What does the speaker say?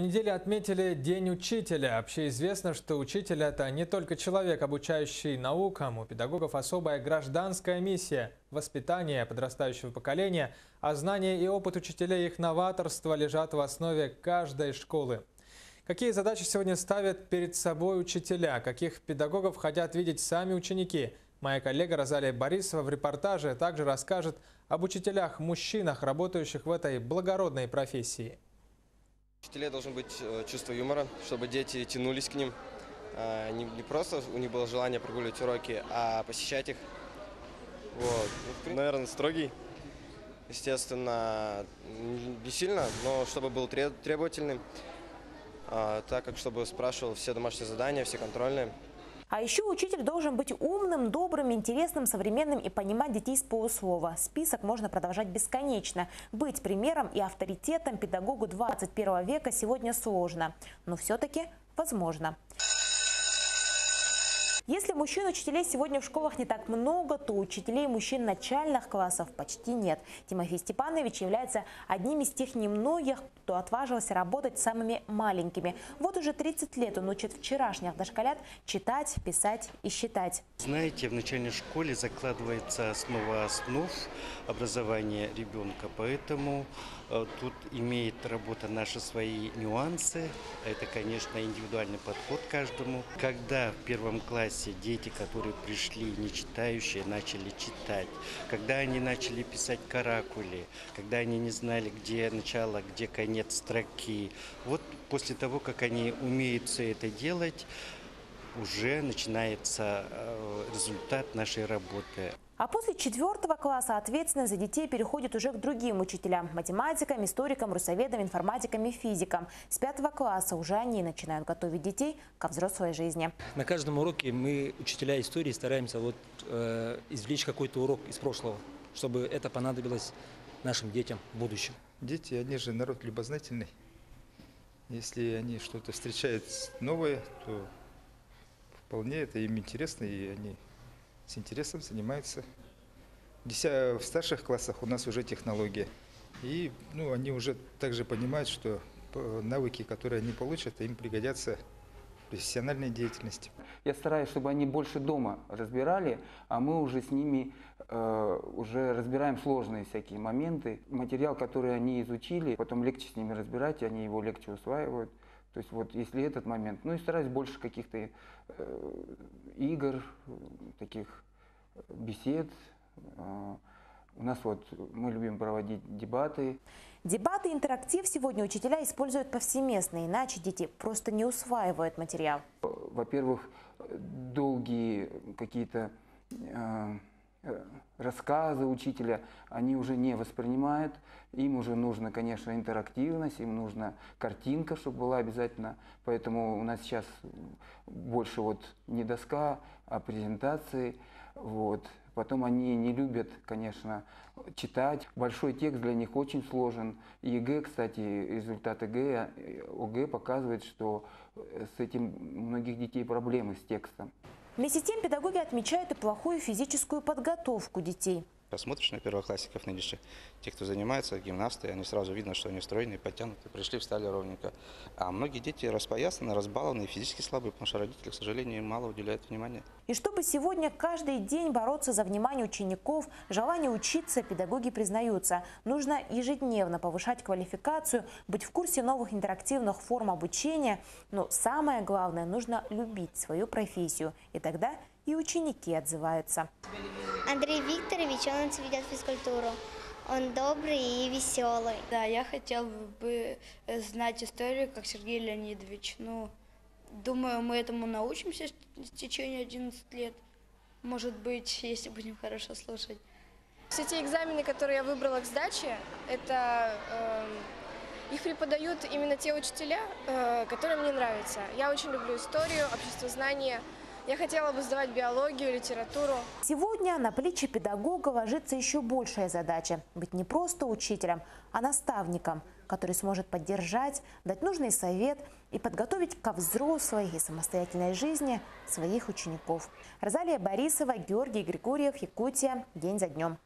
неделе отметили День учителя. Общеизвестно, что учитель – это не только человек, обучающий наукам. У педагогов особая гражданская миссия – воспитание подрастающего поколения, а знания и опыт учителей их новаторство лежат в основе каждой школы. Какие задачи сегодня ставят перед собой учителя? Каких педагогов хотят видеть сами ученики? Моя коллега Розалия Борисова в репортаже также расскажет об учителях-мужчинах, работающих в этой благородной профессии. Учителей должно быть э, чувство юмора, чтобы дети тянулись к ним. А, Не, не просто у них было желание прогуливать уроки, а посещать их. Вот. Ну, наверное, строгий. Естественно, не сильно, но чтобы был тре- требовательным. А, Так как чтобы спрашивал все домашние задания, все контрольные. А еще учитель должен быть умным, добрым, интересным, современным и понимать детей с полуслова. Список можно продолжать бесконечно. Быть примером и авторитетом педагогу 21 века сегодня сложно, но все-таки возможно. Если мужчин-учителей сегодня в школах не так много, то учителей мужчин начальных классов почти нет. Тимофей Степанович является одним из тех немногих, кто отважился работать с самыми маленькими. Вот уже 30 лет он учит вчерашних дошколят читать, писать и считать. Знаете, в начальной школе закладывается основа основ образования ребенка, поэтому э, тут имеет работа наши свои нюансы. Это, конечно, индивидуальный подход каждому. Когда в первом классе дети, которые пришли не читающие, начали читать, когда они начали писать каракули, когда они не знали, где начало, где конец строки, вот после того, как они умеют все это делать, уже начинается э, результат нашей работы. А после четвертого класса ответственность за детей переходит уже к другим учителям – математикам, историкам, русоведам, информатикам и физикам. С пятого класса уже они начинают готовить детей ко взрослой жизни. На каждом уроке мы, учителя истории, стараемся вот, э, извлечь какой-то урок из прошлого, чтобы это понадобилось нашим детям в будущем. Дети, они же народ любознательный. Если они что-то встречают новое, то вполне это им интересно, и они с интересом занимаются. В старших классах у нас уже технология. И ну, они уже также понимают, что э, навыки, которые они получат, им пригодятся профессиональной деятельности. Я стараюсь, чтобы они больше дома разбирали, а мы уже с ними э, уже разбираем сложные всякие моменты. Материал, который они изучили, потом легче с ними разбирать, и они его легче усваивают. То есть вот если этот момент, ну и стараюсь больше каких-то э, игр, таких э, бесед. Э, у нас вот мы любим проводить дебаты. Дебаты и интерактив сегодня учителя используют повсеместно, иначе дети просто не усваивают материал. Во-первых, долгие какие-то э, рассказы учителя, они уже не воспринимают. Им уже нужно, конечно, интерактивность, им нужна картинка, чтобы была обязательно. Поэтому у нас сейчас больше вот не доска, а презентации. Вот. Потом они не любят, конечно, читать. Большой текст для них очень сложен. ЕГЭ, кстати, результат ЕГЭ, ОГЭ показывает, что э, с этим у многих детей проблемы с текстом. Вместе с тем педагоги отмечают и плохую физическую подготовку детей. Посмотришь на первоклассников нынешних, те, кто занимается, гимнасты, они сразу видно, что они стройные, подтянуты, пришли, встали ровненько. А многие дети распоясаны, разбалованы физически слабые, потому что родители, к сожалению, мало уделяют внимания. И чтобы сегодня каждый день бороться за внимание учеников, желание учиться, педагоги признаются, нужно ежедневно повышать квалификацию, быть в курсе новых интерактивных форм обучения. Но самое главное, нужно любить свою профессию. И тогда и ученики отзываются. Андрей Викторович, он у нас ведет физкультуру. Он добрый и веселый. Да, я хотел бы знать историю, как Сергей Леонидович. Ну, думаю, мы этому научимся в течение 11 лет. Может быть, если будем хорошо слушать. Все те экзамены, которые я выбрала к сдаче, это э, их преподают именно те учителя, э, которые мне нравятся. Я очень люблю историю, обществознание. Я хотела бы сдавать биологию, литературу. Сегодня на плечи педагога ложится еще большая задача – быть не просто учителем, а наставником, который сможет поддержать, дать нужный совет и подготовить ко взрослой и самостоятельной жизни своих учеников. Розалия Борисова, Георгий Григорьев, Якутия. День за днем.